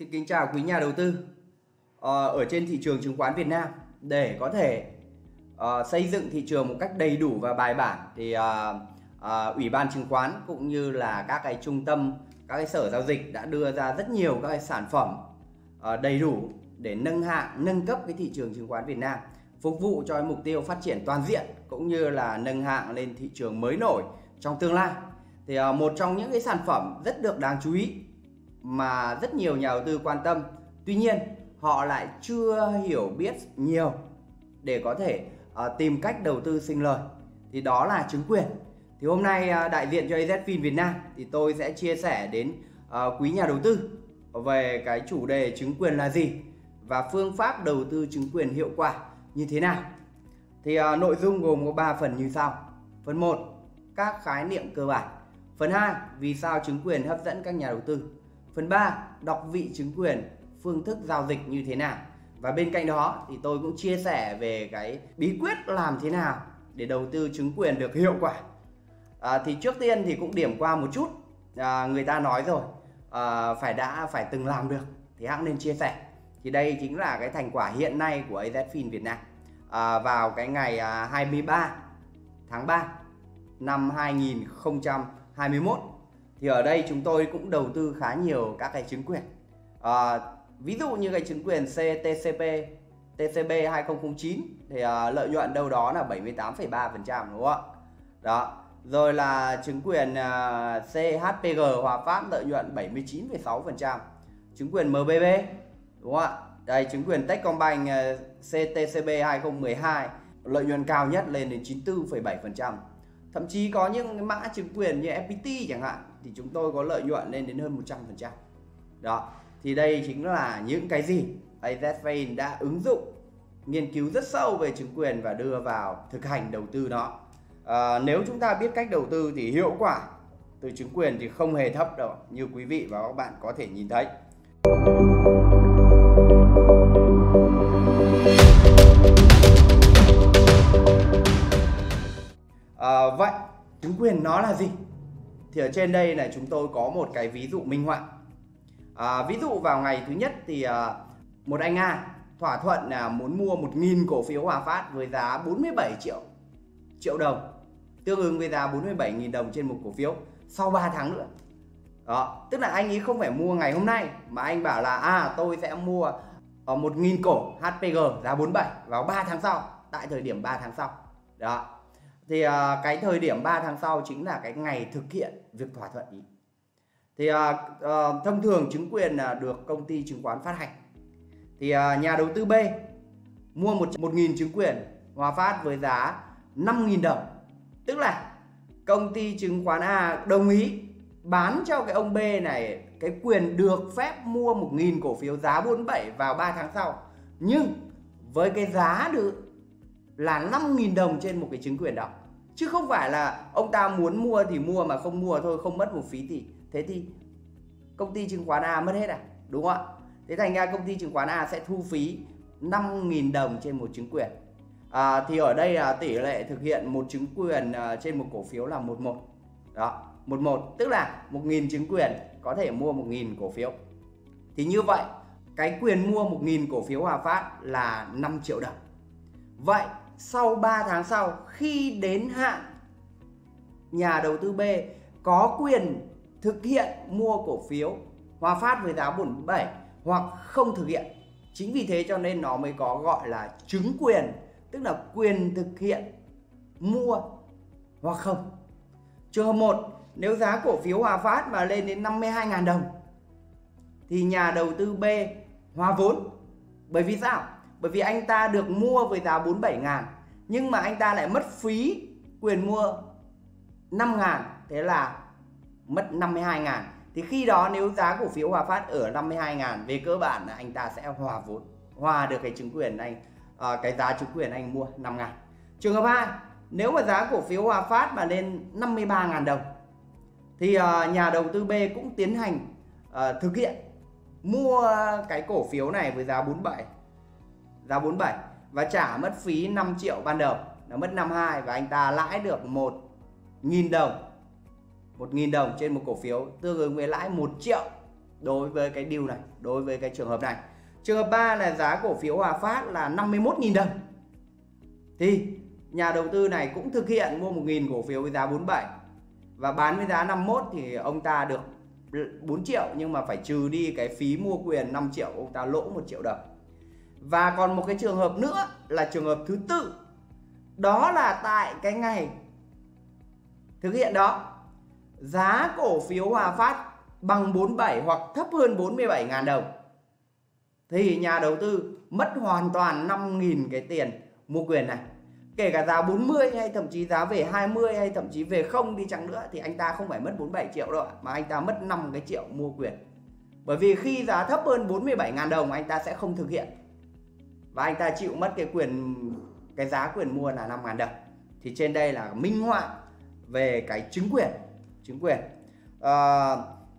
Xin kính chào quý nhà đầu tư ờ, ở trên thị trường chứng khoán Việt Nam. Để có thể ờ, xây dựng thị trường một cách đầy đủ và bài bản thì ờ, ủy ban chứng khoán cũng như là các cái trung tâm, các cái sở giao dịch đã đưa ra rất nhiều các cái sản phẩm đầy đủ để nâng hạng, nâng cấp cái thị trường chứng khoán Việt Nam, phục vụ cho mục tiêu phát triển toàn diện cũng như là nâng hạng lên thị trường mới nổi trong tương lai. Thì một trong những cái sản phẩm rất được đáng chú ý mà rất nhiều nhà đầu tư quan tâm. Tuy nhiên họ lại chưa hiểu biết nhiều để có thể uh, tìm cách đầu tư sinh lời. Thì đó là chứng quyền. Thì hôm nay uh, đại diện cho AZFIN Việt Nam thì tôi sẽ chia sẻ đến uh, quý nhà đầu tư về cái chủ đề chứng quyền là gì và phương pháp đầu tư chứng quyền hiệu quả như thế nào. Thì uh, nội dung gồm có 3 phần như sau. Phần 1 các khái niệm cơ bản. Phần 2 vì sao chứng quyền hấp dẫn các nhà đầu tư. Phần 3, đọc vị chứng quyền, phương thức giao dịch như thế nào. Và bên cạnh đó thì tôi cũng chia sẻ về cái bí quyết làm thế nào để đầu tư chứng quyền được hiệu quả. À, thì trước tiên thì cũng điểm qua một chút. À, người ta nói rồi, à, phải đã phải từng làm được thì hãng nên chia sẻ. Thì đây chính là cái thành quả hiện nay của AZFIN Việt Nam. À, vào cái ngày à, 23 tháng 3 năm 2021 thì ở đây chúng tôi cũng đầu tư khá nhiều các cái chứng quyền. À, ví dụ như cái chứng quyền CTCP TCB 2009 thì à, lợi nhuận đâu đó là 78,3% đúng không ạ? Đó. Rồi là chứng quyền à, CHPG Hòa Phát lợi nhuận 79,6% chứng quyền MBB đúng không ạ? Đây chứng quyền Techcombank à, CTCB 2012 lợi nhuận cao nhất lên đến 94,7% thậm chí có những mã chứng quyền như FPT chẳng hạn thì chúng tôi có lợi nhuận lên đến hơn 100% đó thì đây chính là những cái gì AZFain đã ứng dụng nghiên cứu rất sâu về chứng quyền và đưa vào thực hành đầu tư nó à, ờ, nếu chúng ta biết cách đầu tư thì hiệu quả từ chứng quyền thì không hề thấp đâu như quý vị và các bạn có thể nhìn thấy. À, vậy chứng quyền nó là gì? Thì ở trên đây này chúng tôi có một cái ví dụ minh họa. À, ví dụ vào ngày thứ nhất thì à, một anh A thỏa thuận là muốn mua 1.000 cổ phiếu Hòa Phát với giá 47 triệu triệu đồng tương ứng với giá 47.000 đồng trên một cổ phiếu sau 3 tháng nữa. Đó tức là anh ấy không phải mua ngày hôm nay mà anh bảo là à tôi sẽ mua ờ, ở 1.000 cổ HPG giá 47 vào 3 tháng sau tại thời điểm 3 tháng sau. Đó. Thì uh, cái thời điểm 3 tháng sau chính là cái ngày thực hiện việc thỏa thuận ý. Thì à, à, thông thường chứng quyền uh, được công ty chứng khoán phát hành. Thì à, nhà đầu tư B mua một một nghìn chứng quyền Hòa Phát với giá 5.000 đồng. Tức là công ty chứng khoán A đồng ý bán cho cái ông B này cái quyền được phép mua 1.000 cổ phiếu giá 47 vào 3 tháng sau. Nhưng với cái giá được là 5.000 đồng trên một cái chứng quyền đó chứ không phải là ông ta muốn mua thì mua mà không mua thôi không mất một phí thì thế thì công ty chứng khoán A mất hết à? Đúng không ạ? Thế thành ra công ty chứng khoán A sẽ thu phí 5.000 đồng trên một chứng quyền. À, thì ở đây là tỷ lệ thực hiện một chứng quyền à, trên một cổ phiếu là 11 đó 11 tức là 1.000 chứng quyền có thể mua 1.000 cổ phiếu. Thì như vậy cái quyền mua 1.000 cổ phiếu Hòa Phát là 5 triệu đồng. Vậy sau 3 tháng sau khi đến hạn nhà đầu tư B có quyền thực hiện mua cổ phiếu Hòa Phát với giá 47 hoặc không thực hiện. Chính vì thế cho nên nó mới có gọi là chứng quyền, tức là quyền thực hiện mua hoặc không. Trường hợp 1, nếu giá cổ phiếu Hòa Phát mà lên đến 52.000 đồng thì nhà đầu tư B hòa vốn. Bởi vì sao? Bởi vì anh ta được mua với giá 47 ngàn Nhưng mà anh ta lại mất phí quyền mua 5 ngàn Thế là mất 52 ngàn. Thì khi đó nếu giá cổ phiếu Hòa Phát ở 52 ngàn Về cơ bản là anh ta sẽ hòa vốn Hòa được cái chứng quyền anh à, Cái giá chứng quyền anh mua 5 ngàn. Trường hợp 2 Nếu mà giá cổ phiếu Hòa Phát mà lên 53 ngàn đồng Thì à, nhà đầu tư B cũng tiến hành à, thực hiện Mua cái cổ phiếu này với giá 47 giá 47 và trả mất phí 5 triệu ban đầu. Nó mất 52 và anh ta lãi được 1.000 đồng. 1.000 đồng trên một cổ phiếu. Tương ứng với lãi 1 triệu đối với cái điều này, đối với cái trường hợp này. Trường hợp 3 là giá cổ phiếu Hòa Phát là 51.000 đồng. Thì nhà đầu tư này cũng thực hiện mua 1.000 cổ phiếu với giá 47 và bán với giá 51 thì ông ta được 4 triệu nhưng mà phải trừ đi cái phí mua quyền 5 triệu, ông ta lỗ 1 triệu đồng và còn một cái trường hợp nữa là trường hợp thứ tư. Đó là tại cái ngày thực hiện đó, giá cổ phiếu Hòa Phát bằng 47 hoặc thấp hơn 47.000 đồng. Thì nhà đầu tư mất hoàn toàn 5.000 cái tiền mua quyền này. Kể cả giá 40 hay thậm chí giá về 20 hay thậm chí về không đi chăng nữa thì anh ta không phải mất 47 triệu đâu mà anh ta mất 5 cái triệu mua quyền. Bởi vì khi giá thấp hơn 47.000 đồng, anh ta sẽ không thực hiện và anh ta chịu mất cái quyền cái giá quyền mua là 5.000 đồng. Thì trên đây là minh họa về cái chứng quyền chứng quyền. À,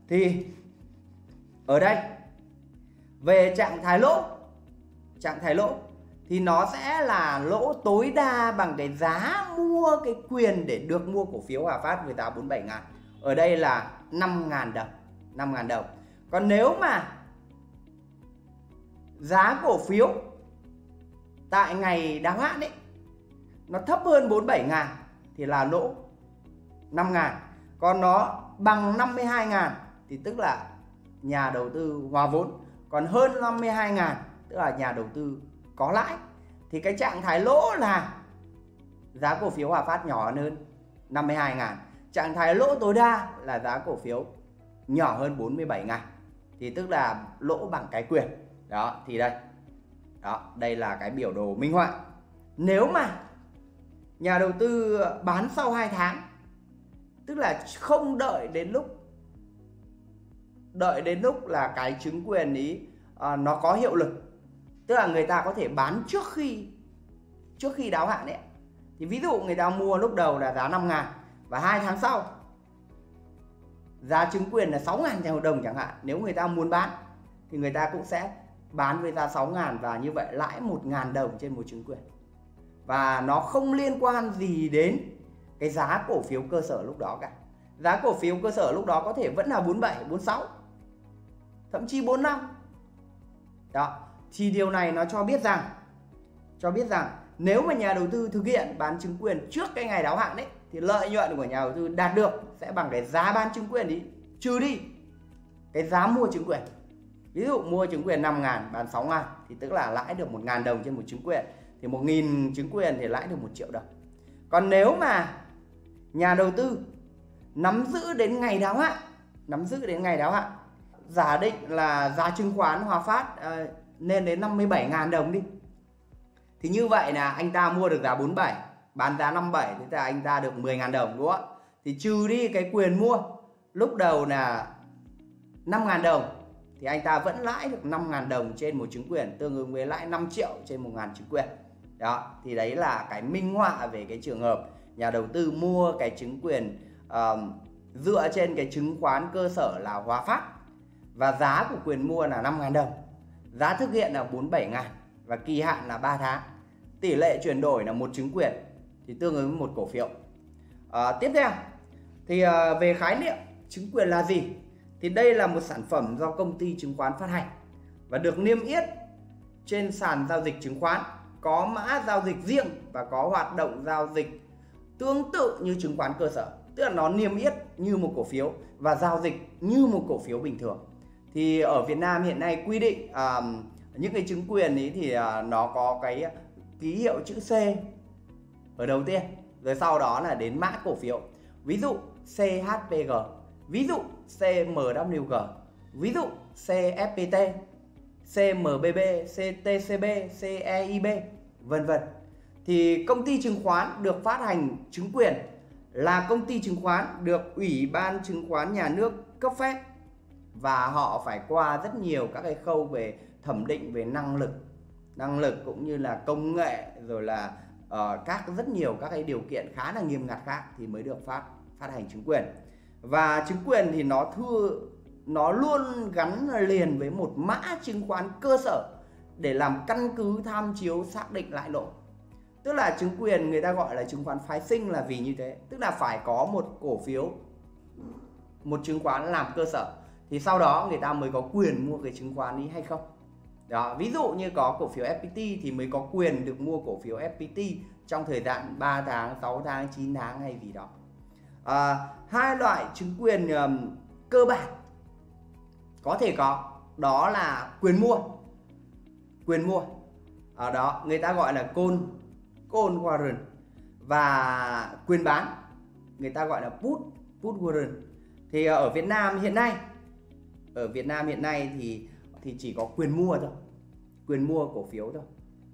thì ở đây về trạng thái lỗ trạng thái lỗ thì nó sẽ là lỗ tối đa bằng cái giá mua cái quyền để được mua cổ phiếu Hòa Phát với giá 47 ngàn. Ở đây là 5 ngàn đồng 5 ngàn đồng. Còn nếu mà giá cổ phiếu tại ngày đáo hạn ấy nó thấp hơn 47 ngàn thì là lỗ 5 ngàn, còn nó bằng 52 ngàn thì tức là nhà đầu tư hòa vốn, còn hơn 52 ngàn tức là nhà đầu tư có lãi. Thì cái trạng thái lỗ là giá cổ phiếu Hòa Phát nhỏ hơn 52 ngàn, trạng thái lỗ tối đa là giá cổ phiếu nhỏ hơn 47 ngàn, thì tức là lỗ bằng cái quyền. Đó, thì đây đó đây là cái biểu đồ minh họa. Nếu mà nhà đầu tư bán sau 2 tháng tức là không đợi đến lúc đợi đến lúc là cái chứng quyền ý à, nó có hiệu lực tức là người ta có thể bán trước khi trước khi đáo hạn đấy thì ví dụ người ta mua lúc đầu là giá 5 ngàn và hai tháng sau giá chứng quyền là 6 ngàn theo đồng chẳng hạn. Nếu người ta muốn bán thì người ta cũng sẽ bán với giá 6 ngàn và như vậy lãi 1 ngàn đồng trên một chứng quyền. Và nó không liên quan gì đến cái giá cổ phiếu cơ sở lúc đó cả. Giá cổ phiếu cơ sở lúc đó có thể vẫn là 47 46 thậm chí 45 đó, thì điều này nó cho biết rằng, cho biết rằng nếu mà nhà đầu tư thực hiện bán chứng quyền trước cái ngày đáo hạn đấy thì lợi nhuận của nhà đầu tư đạt được sẽ bằng cái giá bán chứng quyền đi, trừ đi cái giá mua chứng quyền ví dụ mua chứng quyền 5 ngàn bán 6 ngàn thì tức là lãi được 1 ngàn đồng trên một chứng quyền. Thì 1 nghìn chứng quyền thì lãi được 1 triệu đồng. Còn nếu mà nhà đầu tư nắm giữ đến ngày đáo hạn nắm giữ đến ngày đáo hạn giả định là giá chứng khoán Hòa Phát uh, lên đến 57 ngàn đồng đi thì như vậy là anh ta mua được giá 47 bán giá 57 thì là anh ta được 10 ngàn đồng đúng không ạ? Thì trừ đi cái quyền mua lúc đầu là 5 ngàn đồng thì anh ta vẫn lãi được 5.000 đồng trên một chứng quyền tương ứng với lãi 5 triệu trên 1.000 chứng quyền. Đó thì đấy là cái minh họa về cái trường hợp nhà đầu tư mua cái chứng quyền um, dựa trên cái chứng khoán cơ sở là Hòa Phát. Và giá của quyền mua là 5.000 đồng giá thực hiện là 47.000 và kỳ hạn là 3 tháng. Tỷ lệ chuyển đổi là một chứng quyền thì tương ứng với một cổ phiếu. À, tiếp theo thì à, về khái niệm chứng quyền là gì? Thì đây là một sản phẩm do công ty chứng khoán phát hành và được niêm yết trên sàn giao dịch chứng khoán có mã giao dịch riêng và có hoạt động giao dịch tương tự như chứng khoán cơ sở. Tức là nó niêm yết như một cổ phiếu và giao dịch như một cổ phiếu bình thường. Thì ở Việt Nam hiện nay quy định à, những cái chứng quyền ấy thì à, nó có cái ký hiệu chữ C ở đầu tiên rồi sau đó là đến mã cổ phiếu. Ví dụ CHPG ví dụ CMWG ví dụ CFPT CMBB CTCB CEIB vân vân. Thì công ty chứng khoán được phát hành chứng quyền là công ty chứng khoán được Ủy ban chứng khoán nhà nước cấp phép và họ phải qua rất nhiều các cái khâu về thẩm định về năng lực năng lực cũng như là công nghệ rồi là uh, các rất nhiều các cái điều kiện khá là nghiêm ngặt khác thì mới được phát phát hành chứng quyền và chứng quyền thì nó thưa, nó luôn gắn liền với một mã chứng khoán cơ sở để làm căn cứ tham chiếu xác định lại lỗ tức là chứng quyền người ta gọi là chứng khoán phái sinh là vì như thế. Tức là phải có một cổ phiếu, một chứng khoán làm cơ sở. Thì sau đó người ta mới có quyền mua cái chứng khoán ấy hay không? Đó, ví dụ như có cổ phiếu FPT thì mới có quyền được mua cổ phiếu FPT trong thời gian 3 tháng 6 tháng 9 tháng hay gì đó à, hai loại chứng quyền um, cơ bản có thể có đó là quyền mua. Quyền mua. Ở đó người ta gọi là call call warrant và quyền bán. Người ta gọi là put put warrant. Thì ờ, ở Việt Nam hiện nay ở Việt Nam hiện nay thì thì chỉ có quyền mua thôi. Quyền mua cổ phiếu thôi.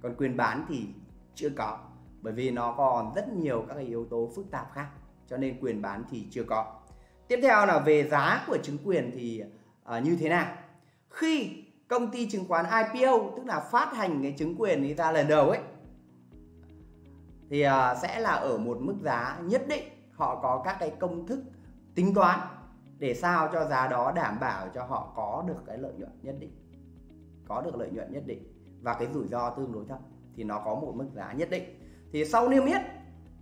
Còn quyền bán thì chưa có bởi vì nó còn rất nhiều các cái yếu tố phức tạp khác cho nên quyền bán thì chưa có. Tiếp theo là về giá của chứng quyền thì uh, như thế nào? Khi công ty chứng khoán IPO tức là phát hành cái chứng quyền ấy ra lần đầu ấy thì uh, sẽ là ở một mức giá nhất định. Họ có các cái công thức tính toán để sao cho giá đó đảm bảo cho họ có được cái lợi nhuận nhất định. Có được lợi nhuận nhất định. Và cái rủi ro tương đối thấp thì nó có một mức giá nhất định. Thì sau niêm yết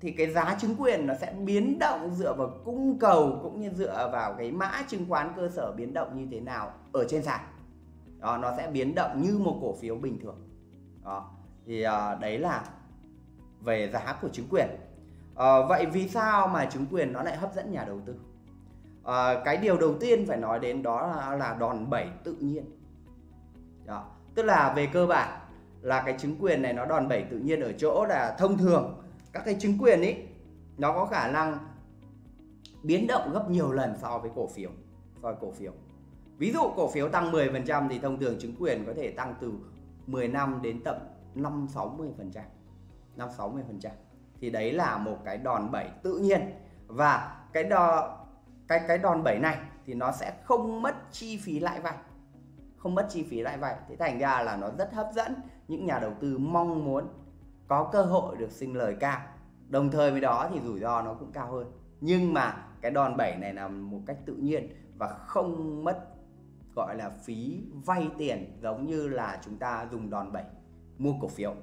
thì cái giá chứng quyền nó sẽ biến động dựa vào cung cầu cũng như dựa vào cái mã chứng khoán cơ sở biến động như thế nào ở trên sàn. Đó nó sẽ biến động như một cổ phiếu bình thường. Đó thì uh, đấy là về giá của chứng quyền. Uh, vậy vì sao mà chứng quyền nó lại hấp dẫn nhà đầu tư? Uh, cái điều đầu tiên phải nói đến đó là, là đòn bẩy tự nhiên. Đó. tức là về cơ bản là cái chứng quyền này nó đòn bẩy tự nhiên ở chỗ là thông thường các cái chứng quyền ấy nó có khả năng biến động gấp nhiều lần so với cổ phiếu, so với cổ phiếu. Ví dụ cổ phiếu tăng 10% thì thông thường chứng quyền có thể tăng từ 10 năm đến tận 5 60 5 60 thì đấy là một cái đòn bẩy tự nhiên. Và cái đo, cái cái đòn bẩy này thì nó sẽ không mất chi phí lãi vay, không mất chi phí lãi vay. Thế thành ra là nó rất hấp dẫn. Những nhà đầu tư mong muốn có cơ hội được sinh lời cao. Đồng thời với đó thì rủi ro nó cũng cao hơn. Nhưng mà cái đòn bẩy này là một cách tự nhiên và không mất gọi là phí vay tiền giống như là chúng ta dùng đòn bẩy mua cổ phiếu.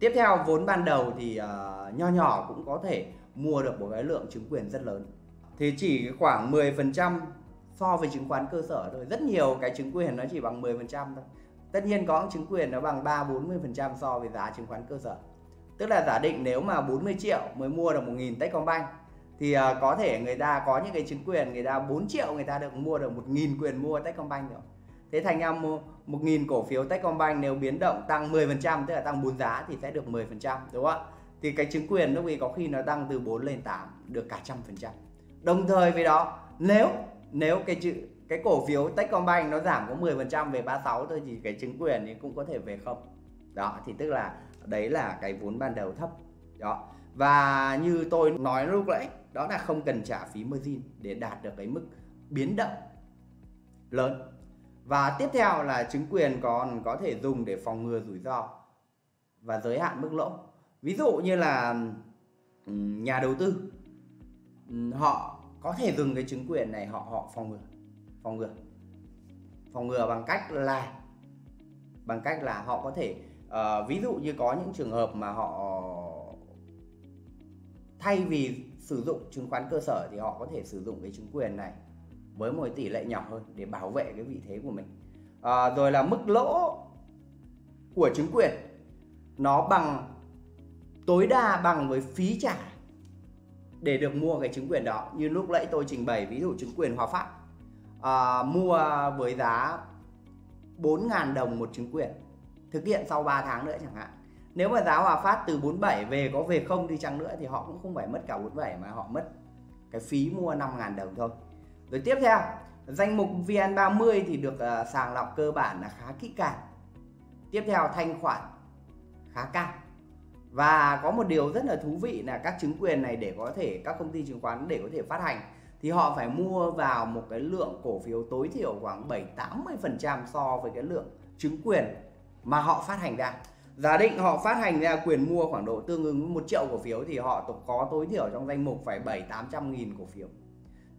Tiếp theo vốn ban đầu thì uh, nho nhỏ cũng có thể mua được một cái lượng chứng quyền rất lớn. Thì chỉ khoảng 10% so với chứng khoán cơ sở thôi. Rất nhiều cái chứng quyền nó chỉ bằng 10% thôi. Tất nhiên có chứng quyền nó bằng 3 40% so với giá chứng khoán cơ sở tức là giả định nếu mà 40 triệu mới mua được 1.000 Techcombank thì uh, có thể người ta có những cái chứng quyền người ta 4 triệu người ta được mua được 1.000 quyền mua Techcombank rồi. Thế thành ra mua 1.000 cổ phiếu Techcombank nếu biến động tăng 10% tức là tăng 4 giá thì sẽ được 10% đúng không ạ? Thì cái chứng quyền lúc ấy có khi nó tăng từ 4 lên 8 được cả trăm phần trăm. Đồng thời với đó nếu nếu cái chữ cái cổ phiếu Techcombank nó giảm có 10% về 36 thôi thì cái chứng quyền thì cũng có thể về không. Đó thì tức là đấy là cái vốn ban đầu thấp. Đó. Và như tôi nói lúc nãy, đó là không cần trả phí margin để đạt được cái mức biến động lớn. Và tiếp theo là chứng quyền còn có thể dùng để phòng ngừa rủi ro và giới hạn mức lỗ. Ví dụ như là nhà đầu tư họ có thể dùng cái chứng quyền này, họ họ phòng ngừa phòng ngừa. Phòng ngừa bằng cách là, bằng cách là họ có thể à, ví dụ như có những trường hợp mà họ thay vì sử dụng chứng khoán cơ sở thì họ có thể sử dụng cái chứng quyền này với một tỷ lệ nhỏ hơn để bảo vệ cái vị thế của mình. À, rồi là mức lỗ của chứng quyền nó bằng tối đa bằng với phí trả để được mua cái chứng quyền đó. Như lúc nãy tôi trình bày ví dụ chứng quyền Hòa Phát à, mua với giá 4.000 đồng một chứng quyền thực hiện sau 3 tháng nữa chẳng hạn. Nếu mà giá Hòa Phát từ 47 về có về không đi chăng nữa thì họ cũng không phải mất cả 47 mà họ mất cái phí mua 5.000 đồng thôi. Rồi tiếp theo danh mục VN30 thì được uh, sàng lọc cơ bản là khá kỹ càng. Tiếp theo thanh khoản khá cao. Và có một điều rất là thú vị là các chứng quyền này để có thể các công ty chứng khoán để có thể phát hành thì họ phải mua vào một cái lượng cổ phiếu tối thiểu khoảng 7-80% so với cái lượng chứng quyền mà họ phát hành ra. Giả định họ phát hành ra quyền mua khoảng độ tương ứng với một triệu cổ phiếu thì họ có tối thiểu trong danh mục phải 7 800 nghìn cổ phiếu.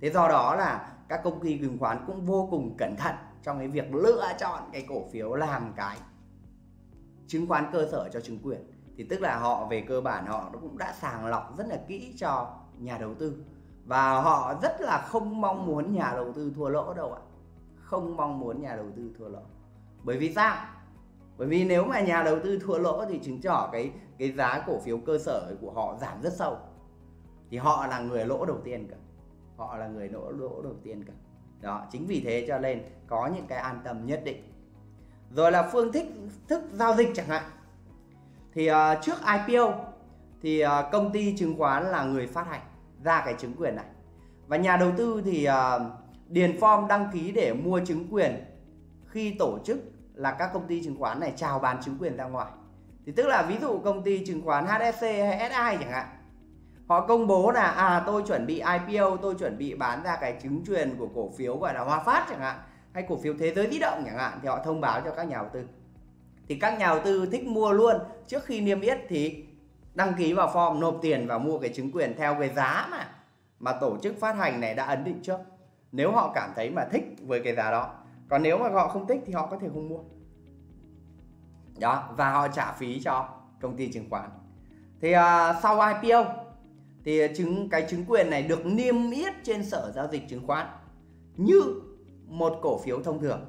Thế do đó là các công ty chứng khoán cũng vô cùng cẩn thận trong cái việc lựa chọn cái cổ phiếu làm cái chứng khoán cơ sở cho chứng quyền. Thì tức là họ về cơ bản họ cũng đã sàng lọc rất là kỹ cho nhà đầu tư. Và họ rất là không mong muốn nhà đầu tư thua lỗ đâu ạ. Không mong muốn nhà đầu tư thua lỗ. Bởi vì sao? Bởi vì nếu mà nhà đầu tư thua lỗ thì chứng tỏ cái cái giá cổ phiếu cơ sở của họ giảm rất sâu. Thì họ là người lỗ đầu tiên cả. Họ là người lỗ lỗ đầu tiên cả. Đó chính vì thế cho nên có những cái an tâm nhất định. Rồi là phương thức thức giao dịch chẳng hạn. Thì uh, trước IPO thì uh, công ty chứng khoán là người phát hành ra cái chứng quyền này. Và nhà đầu tư thì uh, điền form đăng ký để mua chứng quyền khi tổ chức là các công ty chứng khoán này chào bán chứng quyền ra ngoài. Thì tức là ví dụ công ty chứng khoán HSC hay SI chẳng hạn, họ công bố là à tôi chuẩn bị IPO tôi chuẩn bị bán ra cái chứng quyền của cổ phiếu gọi là Hòa Phát chẳng hạn, hay cổ phiếu thế giới di động chẳng hạn, thì họ thông báo cho các nhà đầu tư. Thì các nhà đầu tư thích mua luôn. Trước khi niêm yết thì đăng ký vào form, nộp tiền và mua cái chứng quyền theo cái giá mà mà tổ chức phát hành này đã ấn định trước. Nếu họ cảm thấy mà thích với cái giá đó còn nếu mà họ không thích thì họ có thể không mua. Đó và họ trả phí cho công ty chứng khoán. Thì uh, sau IPO thì chứng cái chứng quyền này được niêm yết trên sở giao dịch chứng khoán như một cổ phiếu thông thường.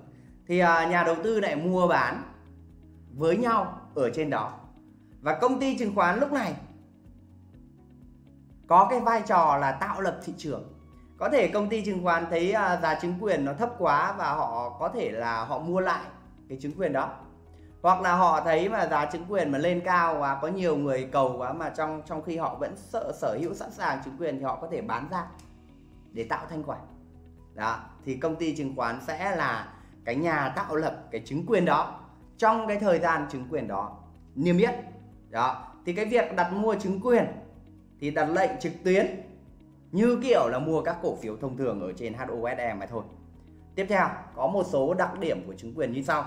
Thì uh, nhà đầu tư lại mua bán với nhau ở trên đó. Và công ty chứng khoán lúc này có cái vai trò là tạo lập thị trường có thể công ty chứng khoán thấy à, giá chứng quyền nó thấp quá và họ có thể là họ mua lại cái chứng quyền đó. Hoặc là họ thấy mà giá chứng quyền mà lên cao và có nhiều người cầu quá mà trong trong khi họ vẫn sợ sở hữu sẵn sàng chứng quyền thì họ có thể bán ra để tạo thanh khoản. Đó thì công ty chứng khoán sẽ là cái nhà tạo lập cái chứng quyền đó trong cái thời gian chứng quyền đó niêm yết. Đó thì cái việc đặt mua chứng quyền thì đặt lệnh trực tuyến như kiểu là mua các cổ phiếu thông thường ở trên HOSE mà thôi. Tiếp theo có một số đặc điểm của chứng quyền như sau.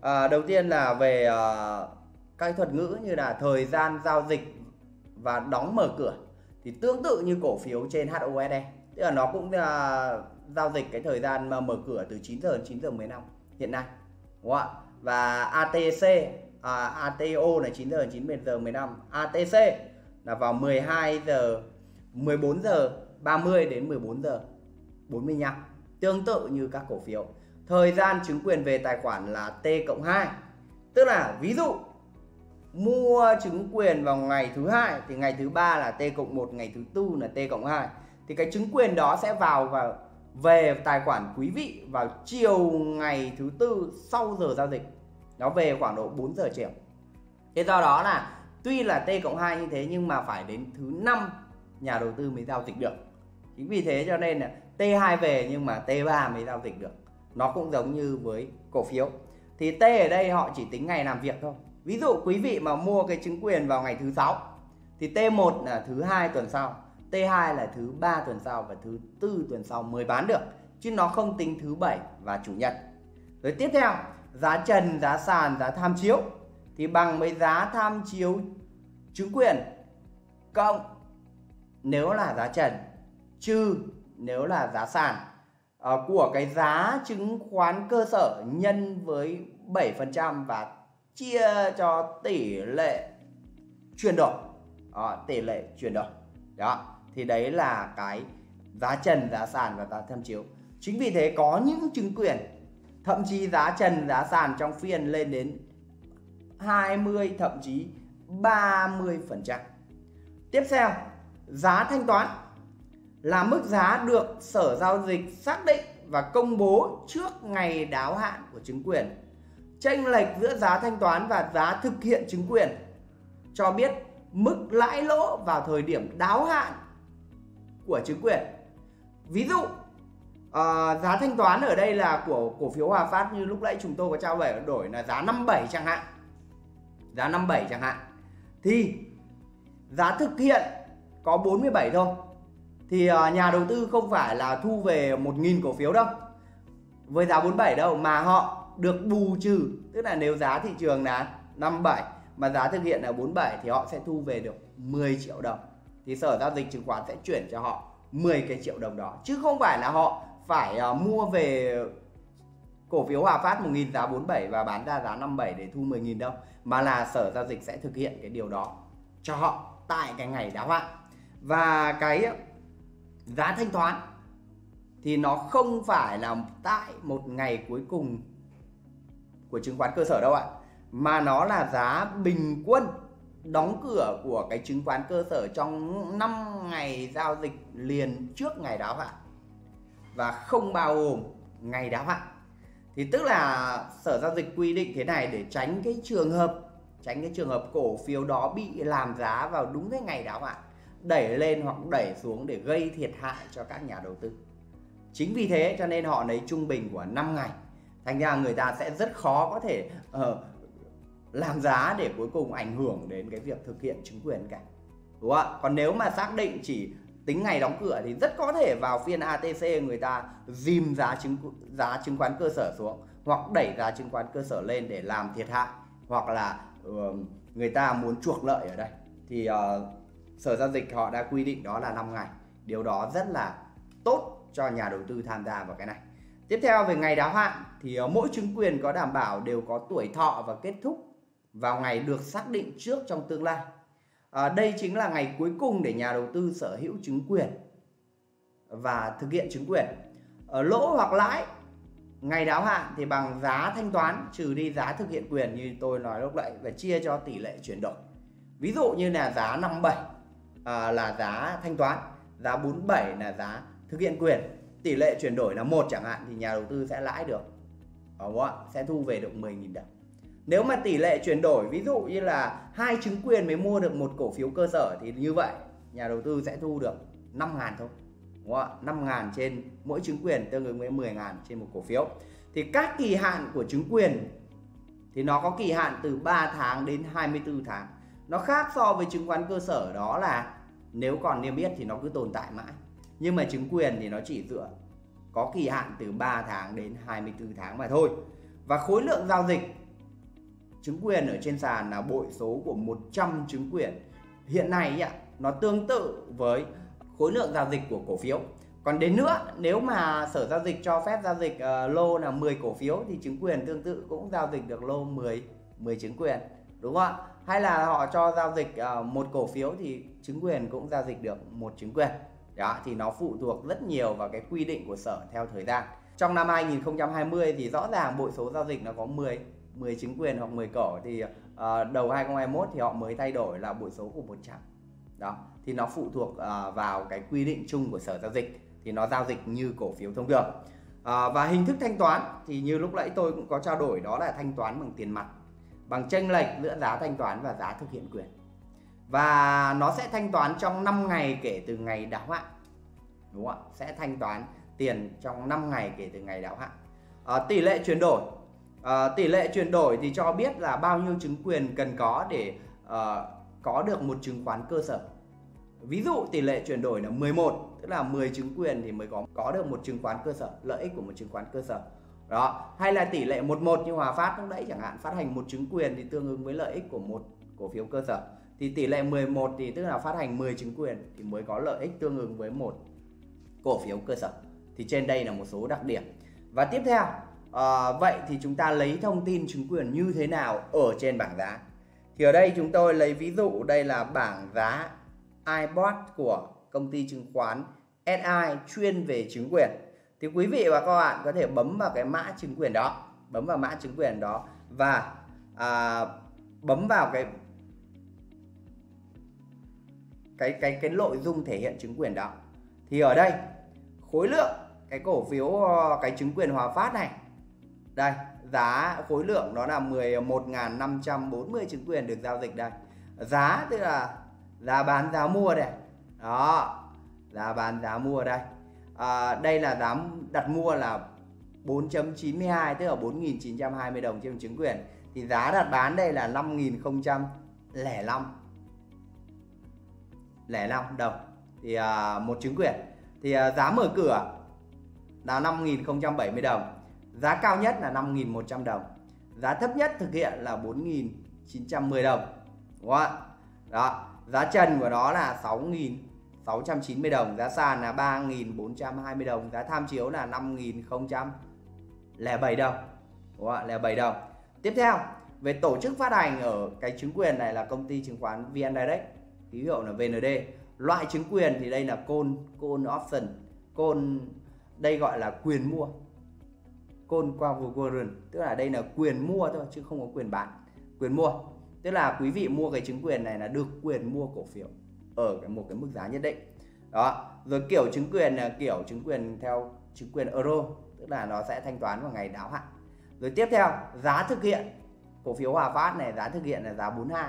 À, đầu tiên là về à, các thuật ngữ như là thời gian giao dịch và đóng mở cửa thì tương tự như cổ phiếu trên HOSE tức là nó cũng là giao dịch cái thời gian mà mở cửa từ 9 giờ đến 9 giờ 15 hiện nay. Đúng không ạ? Và ATC à, ATO là 9 giờ đến 9 giờ 15 ATC là vào 12 giờ 14 giờ 30 đến 14 giờ 45 tương tự như các cổ phiếu. Thời gian chứng quyền về tài khoản là T cộng 2 tức là ví dụ, mua chứng quyền vào ngày thứ hai thì ngày thứ ba là T cộng 1 ngày thứ tư là T cộng 2 thì cái chứng quyền đó sẽ vào và về tài khoản quý vị vào chiều ngày thứ tư sau giờ giao dịch. Nó về khoảng độ 4 giờ chiều. Thế do đó là tuy là T cộng 2 như thế nhưng mà phải đến thứ năm nhà đầu tư mới giao dịch được. Chính vì thế cho nên là T2 về nhưng mà T3 mới giao dịch được. Nó cũng giống như với cổ phiếu. Thì T ở đây họ chỉ tính ngày làm việc thôi. Ví dụ quý vị mà mua cái chứng quyền vào ngày thứ sáu, thì T1 là thứ hai tuần sau T2 là thứ ba tuần sau và thứ tư tuần sau mới bán được. Chứ nó không tính thứ bảy và chủ nhật. Rồi tiếp theo, giá trần, giá sàn, giá tham chiếu. Thì bằng với giá tham chiếu chứng quyền cộng nếu là giá trần trừ nếu là giá sàn ờ, của cái giá chứng khoán cơ sở nhân với 7% và chia cho tỷ lệ chuyển đổi à, tỷ lệ chuyển đổi. Đó thì đấy là cái giá trần giá sàn và giá tham chiếu. Chính vì thế có những chứng quyền thậm chí giá trần giá sàn trong phiên lên đến 20 thậm chí 30 phần trăm. Tiếp theo giá thanh toán là mức giá được Sở Giao dịch xác định và công bố trước ngày đáo hạn của chứng quyền. Chênh lệch giữa giá thanh toán và giá thực hiện chứng quyền cho biết mức lãi lỗ vào thời điểm đáo hạn của chứng quyền. Ví dụ uh, giá thanh toán ở đây là của cổ phiếu Hòa Phát như lúc nãy chúng tôi có trao đổi đổi là giá 57 chẳng hạn. Giá 57 chẳng hạn. Thì giá thực hiện có 47 thôi. Thì à, nhà đầu tư không phải là thu về 1.000 cổ phiếu đâu. Với giá 47 đâu mà họ được bù trừ. Tức là nếu giá thị trường là 57 mà giá thực hiện là 47 thì họ sẽ thu về được 10 triệu đồng. Thì sở giao dịch chứng khoán sẽ chuyển cho họ 10 cái triệu đồng đó. Chứ không phải là họ phải uh, mua về cổ phiếu Hòa Phát 1.000 giá 47 và bán ra giá 57 để thu 10.000 đâu. Mà là sở giao dịch sẽ thực hiện cái điều đó cho họ tại cái ngày đáo hạn và cái ờ, giá thanh toán thì nó không phải là tại một ngày cuối cùng của chứng khoán cơ sở đâu ạ, mà nó là giá bình quân đóng cửa của cái chứng khoán cơ sở trong 5 ngày giao dịch liền trước ngày đáo hạn và không bao gồm ngày đáo hạn. Thì tức là sở giao dịch quy định thế này, để tránh cái trường hợp, tránh cái trường hợp cổ phiếu đó bị làm giá vào đúng cái ngày đáo hạn đẩy lên hoặc đẩy xuống để gây thiệt hại cho các nhà đầu tư. Chính vì thế cho nên họ lấy trung bình của 5 ngày. Thành ra người ta sẽ rất khó có thể uh, làm giá để cuối cùng ảnh hưởng đến cái việc thực hiện chứng quyền cả. Đúng không ạ? Còn nếu mà xác định chỉ tính ngày đóng cửa thì rất có thể vào phiên ATC người ta dìm giá chứng giá chứng khoán cơ sở xuống hoặc đẩy giá chứng khoán cơ sở lên để làm thiệt hại hoặc là uh, người ta muốn chuộc lợi ở đây. Thì uh, sở giao dịch họ đã quy định đó là 5 ngày. Điều đó rất là tốt cho nhà đầu tư tham gia vào cái này. Tiếp theo về ngày đáo hạn thì ờ, mỗi chứng quyền có đảm bảo đều có tuổi thọ và kết thúc vào ngày được xác định trước trong tương lai. À, đây chính là ngày cuối cùng để nhà đầu tư sở hữu chứng quyền và thực hiện chứng quyền. Ở lỗ hoặc lãi ngày đáo hạn thì bằng giá thanh toán trừ đi giá thực hiện quyền như tôi nói lúc nãy và chia cho tỷ lệ chuyển đổi. Ví dụ như là giá 57 à, là giá thanh toán giá 47 là giá thực hiện quyền. Tỷ lệ chuyển đổi là một chẳng hạn thì nhà đầu tư sẽ lãi được. Ờ, đúng không ạ? Sẽ thu về được 10.000 đồng. Nếu mà tỷ lệ chuyển đổi ví dụ như là hai chứng quyền mới mua được một cổ phiếu cơ sở thì như vậy nhà đầu tư sẽ thu được 5 ngàn thôi. Đúng không ạ? 5 ngàn trên mỗi chứng quyền tương ứng với 10 ngàn trên một cổ phiếu. Thì các kỳ hạn của chứng quyền thì nó có kỳ hạn từ 3 tháng đến 24 tháng. Nó khác so với chứng khoán cơ sở đó là nếu còn niêm yết thì nó cứ tồn tại mãi. Nhưng mà chứng quyền thì nó chỉ dựa có kỳ hạn từ 3 tháng đến 24 tháng mà thôi. Và khối lượng giao dịch chứng quyền ở trên sàn là bội số của 100 chứng quyền. Hiện nay ạ nó tương tự với khối lượng giao dịch của cổ phiếu. Còn đến nữa nếu mà sở giao dịch cho phép giao dịch uh, lô là 10 cổ phiếu thì chứng quyền tương tự cũng giao dịch được lô 10 10 chứng quyền đúng không ạ? Hay là họ cho giao dịch uh, một cổ phiếu thì chứng quyền cũng giao dịch được một chứng quyền. Đó thì nó phụ thuộc rất nhiều vào cái quy định của sở theo thời gian. Trong năm 2020 thì rõ ràng bộ số giao dịch nó có 10 10 chứng quyền hoặc 10 cổ thì uh, đầu 2021 thì họ mới thay đổi là bộ số của 100 đó thì nó phụ thuộc uh, vào cái quy định chung của sở giao dịch thì nó giao dịch như cổ phiếu thông thường. Uh, và hình thức thanh toán thì như lúc nãy tôi cũng có trao đổi đó là thanh toán bằng tiền mặt bằng tranh lệch giữa giá thanh toán và giá thực hiện quyền. Và nó sẽ thanh toán trong 5 ngày kể từ ngày đáo hạn. Đúng không ạ? Sẽ thanh toán tiền trong 5 ngày kể từ ngày đáo hạn. À, tỷ lệ chuyển đổi. À, tỷ lệ chuyển đổi thì cho biết là bao nhiêu chứng quyền cần có để à, có được một chứng khoán cơ sở. Ví dụ tỷ lệ chuyển đổi là 11 tức là 10 chứng quyền thì mới có có được một chứng khoán cơ sở lợi ích của một chứng khoán cơ sở đó hay là tỷ lệ 11 như Hòa Phát lúc nãy chẳng hạn phát hành một chứng quyền thì tương ứng với lợi ích của một cổ phiếu cơ sở. Thì tỷ lệ 11 thì tức là phát hành 10 chứng quyền thì mới có lợi ích tương ứng với một cổ phiếu cơ sở. Thì trên đây là một số đặc điểm. Và tiếp theo à, vậy thì chúng ta lấy thông tin chứng quyền như thế nào ở trên bảng giá? Thì ở đây chúng tôi lấy ví dụ đây là bảng giá iBot của công ty chứng khoán SI chuyên về chứng quyền thì quý vị và các bạn có thể bấm vào cái mã chứng quyền đó bấm vào mã chứng quyền đó và à, bấm vào cái cái cái cái nội dung thể hiện chứng quyền đó. Thì ở đây khối lượng cái cổ phiếu ờ, cái chứng quyền Hòa Phát này đây giá khối lượng đó là 11.540 chứng quyền được giao dịch đây. Giá tức là giá bán giá mua đây. Đó giá bán giá mua đây à, đây là giá đặt mua là 4.92 tức là 4.920 đồng trên chứng quyền. Thì giá đặt bán đây là 5.005 05 đồng. Thì à, một chứng quyền. Thì à, giá mở cửa là 5.070 đồng. Giá cao nhất là 5.100 đồng. Giá thấp nhất thực hiện là 4.910 đồng. Đúng không ạ? Đó, giá trần của nó là 6.690 đồng Giá sàn là 3.420 đồng Giá tham chiếu là 5.007 đồng. Đúng không ạ? Là 7 đồng. Tiếp theo, về tổ chức phát hành ở cái chứng quyền này là công ty chứng khoán VN Direct. Ký hiệu là VND Loại chứng quyền thì đây là call, call option Call đây gọi là quyền mua. Call qua warrant tức là đây là quyền mua thôi chứ không có quyền bán quyền mua. Tức là quý vị mua cái chứng quyền này là được quyền mua cổ phiếu ở cái một cái mức giá nhất định. Đó rồi kiểu chứng quyền là kiểu chứng quyền theo chứng quyền euro tức là nó sẽ thanh toán vào ngày đáo hạn. Rồi tiếp theo giá thực hiện cổ phiếu Hòa Phát này giá thực hiện là giá 42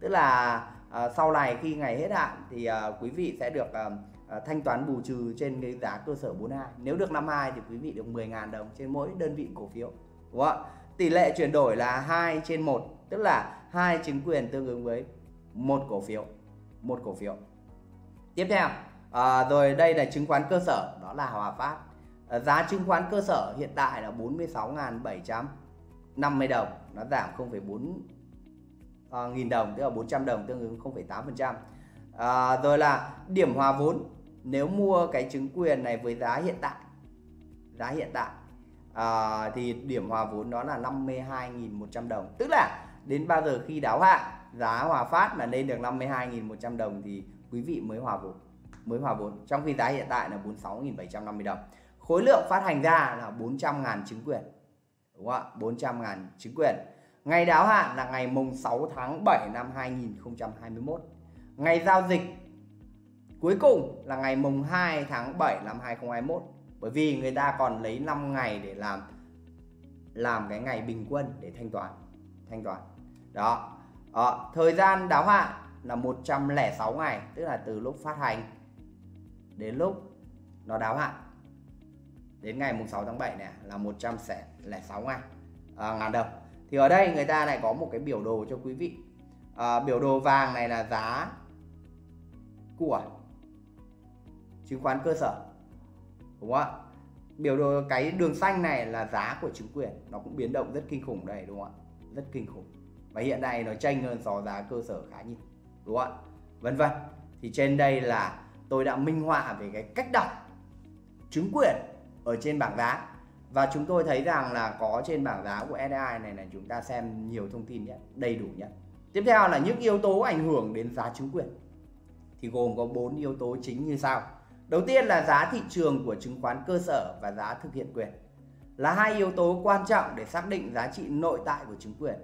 tức là à, sau này khi ngày hết hạn thì à, quý vị sẽ được à, à, thanh toán bù trừ trên cái giá cơ sở 42 nếu được 52 thì quý vị được 10.000 đồng trên mỗi đơn vị cổ phiếu đúng không tỷ lệ chuyển đổi là 2 trên 1 tức là hai chứng quyền tương ứng với một cổ phiếu một cổ phiếu. Tiếp theo à, rồi đây là chứng khoán cơ sở đó là Hòa Phát. À, giá chứng khoán cơ sở hiện tại là 46.750 đồng nó giảm 0,4 à, nghìn đồng tức là 400 đồng tương ứng 0,8% à, rồi là điểm hòa vốn nếu mua cái chứng quyền này với giá hiện tại giá hiện tại à, thì điểm hòa vốn đó là 52.100 đồng. Tức là đến bao giờ khi đáo hạn giá hòa phát mà lên được 52.100 đồng thì quý vị mới hòa vốn, mới hòa vốn. Trong khi giá hiện tại là 46.750 đồng. Khối lượng phát hành ra là 400.000 chứng quyền, đúng không ạ? 400.000 chứng quyền. Ngày đáo hạn là ngày mùng 6 tháng 7 năm 2021 ngày giao dịch cuối cùng là ngày mùng 2 tháng 7 năm 2021 bởi vì người ta còn lấy 5 ngày để làm làm cái ngày bình quân để thanh toán thanh toán. Đó đó. thời gian đáo hạn là 106 ngày tức là từ lúc phát hành đến lúc nó đáo hạn. Đến ngày mùng 6 tháng 7 này là 106 ngày. À, ngàn đồng. Thì ở đây người ta lại có một cái biểu đồ cho quý vị. À, biểu đồ vàng này là giá của chứng khoán cơ sở. Đúng không ạ? Biểu đồ cái đường xanh này là giá của chứng quyền. Nó cũng biến động rất kinh khủng đây đúng không ạ? Rất kinh khủng và hiện nay nó tranh hơn so giá cơ sở khá nhiều, đúng không ạ? Vân vân. Thì trên đây là tôi đã minh họa về cái cách đọc chứng quyền ở trên bảng giá. Và chúng tôi thấy rằng là có trên bảng giá của SDI này là chúng ta xem nhiều thông tin nhất đầy đủ nhất tiếp theo là những yếu tố ảnh hưởng đến giá chứng quyền. Thì gồm có bốn yếu tố chính như sau. Đầu tiên là giá thị trường của chứng khoán cơ sở và giá thực hiện quyền. Là hai yếu tố quan trọng để xác định giá trị nội tại của chứng quyền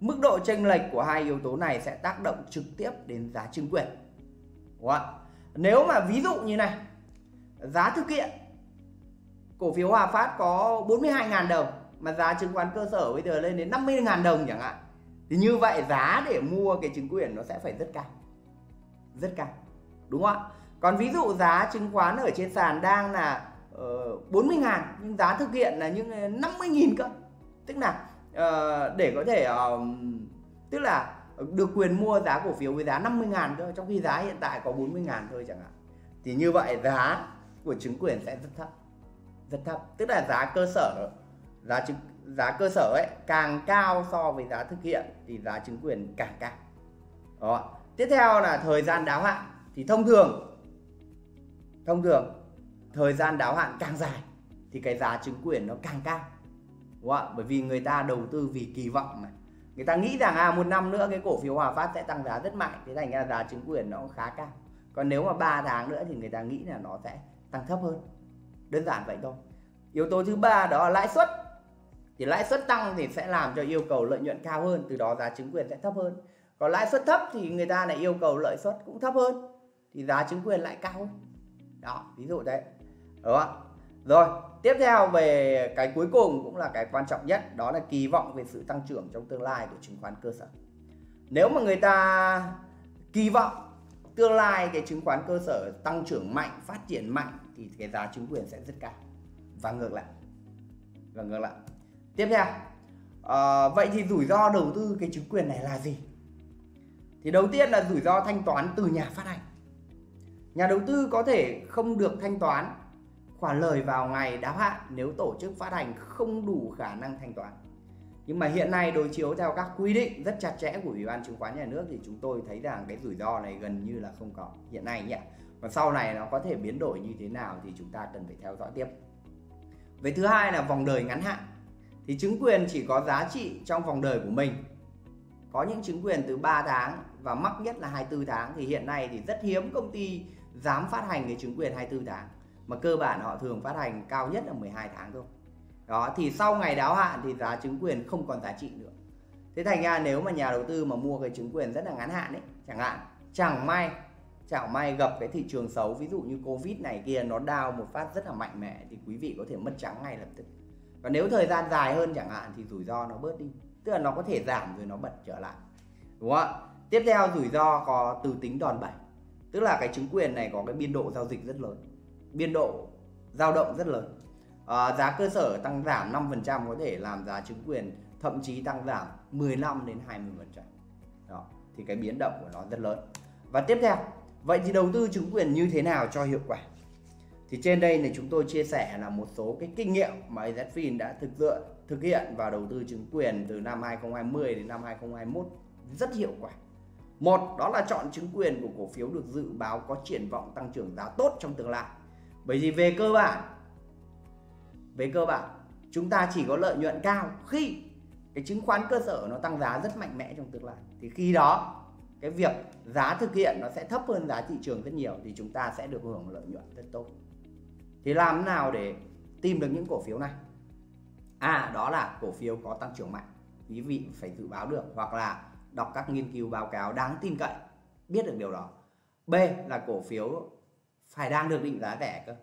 mức độ chênh lệch của hai yếu tố này sẽ tác động trực tiếp đến giá chứng quyền. Đúng không? nếu mà ví dụ như này giá thực hiện cổ phiếu Hòa Phát có 42.000 đồng mà giá chứng khoán cơ sở bây giờ lên đến 50.000 đồng chẳng hạn thì như vậy giá để mua cái chứng quyền nó sẽ phải rất cao. Rất cao. Đúng không ạ? Còn ví dụ giá chứng khoán ở trên sàn đang là ờ, uh, 40 ngàn nhưng giá thực hiện là những ờ, 50 nghìn cơ. Tức là uh, để có thể uh, tức là được quyền mua giá cổ phiếu với giá 50 ngàn thôi trong khi giá hiện tại có 40 ngàn thôi chẳng hạn. Thì như vậy giá của chứng quyền sẽ rất thấp rất thấp. Tức là giá cơ sở giá chứng giá cơ sở ấy càng cao so với giá thực hiện thì giá chứng quyền càng cao. Đó. Tiếp theo là thời gian đáo hạn. Thì thông thường thông thường thời gian đáo hạn càng dài thì cái giá chứng quyền nó càng cao đúng không? bởi vì người ta đầu tư vì kỳ vọng mà. Người ta nghĩ rằng à một năm nữa cái cổ phiếu Hòa Phát sẽ tăng giá rất mạnh, thế thành ra giá chứng quyền nó khá cao. Còn nếu mà 3 tháng nữa thì người ta nghĩ là nó sẽ tăng thấp hơn. Đơn giản vậy thôi. Yếu tố thứ ba đó là lãi suất. Thì lãi suất tăng thì sẽ làm cho yêu cầu lợi nhuận cao hơn, từ đó giá chứng quyền sẽ thấp hơn. Còn lãi suất thấp thì người ta lại yêu cầu lợi suất cũng thấp hơn, thì giá chứng quyền lại cao hơn. Đó, ví dụ đấy đúng không rồi tiếp theo về cái cuối cùng cũng là cái quan trọng nhất đó là kỳ vọng về sự tăng trưởng trong tương lai của chứng khoán cơ sở. Nếu mà người ta kỳ vọng tương lai cái chứng khoán cơ sở tăng trưởng mạnh phát triển mạnh thì cái giá chứng quyền sẽ rất cao. Và ngược lại và ngược lại. Tiếp theo à, vậy thì rủi ro đầu tư cái chứng quyền này là gì? Thì đầu tiên là rủi ro thanh toán từ nhà phát hành. Nhà đầu tư có thể không được thanh toán khoản lời vào ngày đáo hạn nếu tổ chức phát hành không đủ khả năng thanh toán. Nhưng mà hiện nay đối chiếu theo các quy định rất chặt chẽ của ủy ban chứng khoán nhà nước thì chúng tôi thấy rằng cái rủi ro này gần như là không có hiện nay nhỉ. Và sau này nó có thể biến đổi như thế nào thì chúng ta cần phải theo dõi tiếp. Về thứ hai là vòng đời ngắn hạn. Thì chứng quyền chỉ có giá trị trong vòng đời của mình. Có những chứng quyền từ 3 tháng và mắc nhất là 24 tháng. Thì hiện nay thì rất hiếm công ty dám phát hành cái chứng quyền 24 tháng mà cơ bản họ thường phát hành cao nhất là 12 tháng thôi. Đó, thì sau ngày đáo hạn thì giá chứng quyền không còn giá trị nữa. Thế thành ra nếu mà nhà đầu tư mà mua cái chứng quyền rất là ngắn hạn ấy, chẳng hạn, chẳng may chẳng may gặp cái thị trường xấu, ví dụ như covid này kia, nó đau một phát rất là mạnh mẽ thì quý vị có thể mất trắng ngay lập tức. Và nếu thời gian dài hơn chẳng hạn thì rủi ro nó bớt đi, tức là nó có thể giảm rồi nó bật trở lại, đúng không ạ? Tiếp theo rủi ro có từ tính đòn bẩy, tức là cái chứng quyền này có cái biên độ giao dịch rất lớn biên độ dao động rất lớn à, giá cơ sở tăng giảm 5% có thể làm giá chứng quyền thậm chí tăng giảm 15 đến 20 đó thì cái biến động của nó rất lớn và tiếp theo vậy thì đầu tư chứng quyền như thế nào cho hiệu quả thì trên đây này chúng tôi chia sẻ là một số cái kinh nghiệm mà AZFIN đã thực dựa thực hiện và đầu tư chứng quyền từ năm 2020 đến năm 2021 rất hiệu quả. Một đó là chọn chứng quyền của cổ phiếu được dự báo có triển vọng tăng trưởng giá tốt trong tương lai. Bởi vì về cơ bản, về cơ bản, chúng ta chỉ có lợi nhuận cao khi cái chứng khoán cơ sở nó tăng giá rất mạnh mẽ trong tương lai. Thì khi đó, cái việc giá thực hiện nó sẽ thấp hơn giá thị trường rất nhiều thì chúng ta sẽ được hưởng lợi nhuận rất tốt. Thì làm thế nào để tìm được những cổ phiếu này? À đó là cổ phiếu có tăng trưởng mạnh. Quý vị phải dự báo được hoặc là đọc các nghiên cứu báo cáo đáng tin cậy, biết được điều đó. B là cổ phiếu phải đang được định giá rẻ cơ.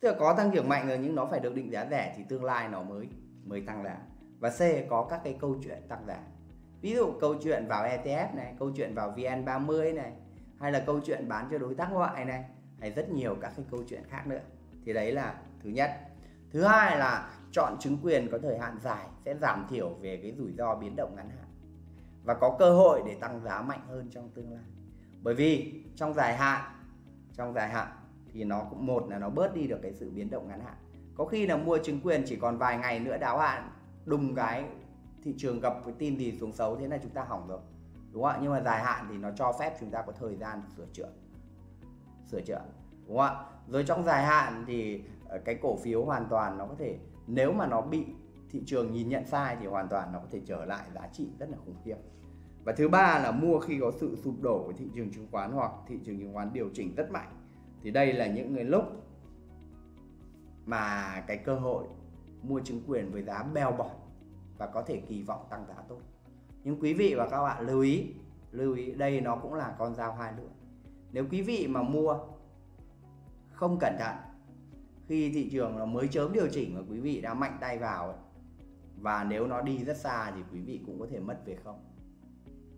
Tức là có tăng trưởng mạnh rồi nhưng nó phải được định giá rẻ thì tương lai nó mới mới tăng giá. Và c có các cái câu chuyện tăng giá. Ví dụ câu chuyện vào ETF này, câu chuyện vào VN30 này, hay là câu chuyện bán cho đối tác ngoại này, hay rất nhiều các cái câu chuyện khác nữa. Thì đấy là thứ nhất. Thứ hai là chọn chứng quyền có thời hạn dài sẽ giảm thiểu về cái rủi ro biến động ngắn hạn. Và có cơ hội để tăng giá mạnh hơn trong tương lai. Bởi vì trong dài hạn, trong dài hạn thì nó cũng một là nó bớt đi được cái sự biến động ngắn hạn. Có khi là mua chứng quyền chỉ còn vài ngày nữa đáo hạn, đùng cái thị trường gặp cái tin gì xuống xấu thế này chúng ta hỏng rồi. Đúng không ạ? Nhưng mà dài hạn thì nó cho phép chúng ta có thời gian sửa chữa. Sửa chữa. Đúng không ạ? Rồi trong dài hạn thì ờ, cái cổ phiếu hoàn toàn nó có thể, nếu mà nó bị thị trường nhìn nhận sai thì hoàn toàn nó có thể trở lại giá trị rất là khủng khiếp. Và thứ ba là mua khi có sự sụp đổ của thị trường chứng khoán hoặc thị trường chứng khoán điều chỉnh rất mạnh thì đây là những người lúc mà cái cơ hội mua chứng quyền với giá bèo bọt và có thể kỳ vọng tăng giá tốt. Nhưng quý vị và các bạn lưu ý lưu ý đây nó cũng là con dao hai lưỡi. Nếu quý vị mà mua không cẩn thận khi thị trường nó mới chớm điều chỉnh và quý vị đã mạnh tay vào ấy, và nếu nó đi rất xa thì quý vị cũng có thể mất về không.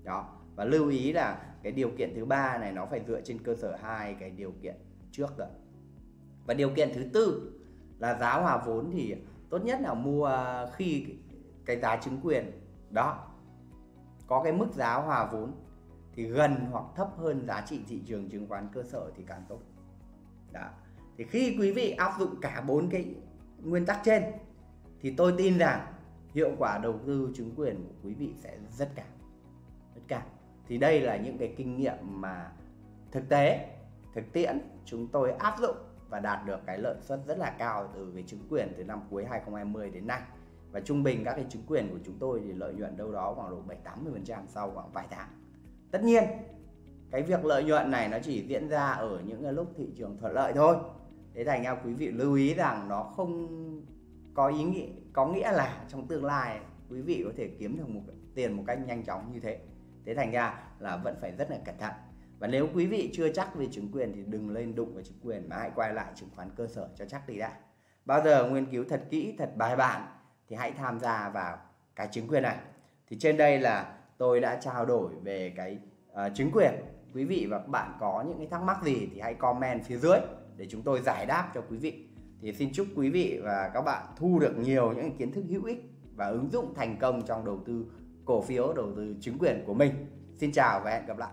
Đó và lưu ý là cái điều kiện thứ ba này nó phải dựa trên cơ sở hai cái điều kiện trước rồi. Và điều kiện thứ tư là giá hòa vốn thì tốt nhất là mua khi cái giá chứng quyền đó có cái mức giá hòa vốn thì gần hoặc thấp hơn giá trị thị trường chứng khoán cơ sở thì càng tốt. Đó. Thì khi quý vị áp dụng cả bốn cái nguyên tắc trên thì tôi tin rằng hiệu quả đầu tư chứng quyền của quý vị sẽ rất cao rất cao. Thì đây là những cái kinh nghiệm mà thực tế thực tiễn chúng tôi áp dụng và đạt được cái lợi suất rất là cao từ cái chứng quyền từ năm cuối 2020 đến nay. Và trung bình các cái chứng quyền của chúng tôi thì lợi nhuận đâu đó khoảng độ 7 80% sau khoảng vài tháng. Tất nhiên, cái việc lợi nhuận này nó chỉ diễn ra ở những cái lúc thị trường thuận lợi thôi. Thế thành ra quý vị lưu ý rằng nó không có ý nghĩa, có nghĩa là trong tương lai quý vị có thể kiếm được một tiền một cách nhanh chóng như thế. Thế thành ra là vẫn phải rất là cẩn thận và nếu quý vị chưa chắc về chứng quyền thì đừng lên đụng vào chứng quyền mà hãy quay lại chứng khoán cơ sở cho chắc đi đã. Bao giờ nghiên cứu thật kỹ thật bài bản thì hãy tham gia vào cái chứng quyền này. Thì trên đây là tôi đã trao đổi về cái uh, chứng quyền. Quý vị và các bạn có những cái thắc mắc gì thì hãy comment phía dưới để chúng tôi giải đáp cho quý vị. Thì xin chúc quý vị và các bạn thu được nhiều những kiến thức hữu ích và ứng dụng thành công trong đầu tư cổ phiếu đầu tư chứng quyền của mình. Xin chào và hẹn gặp lại.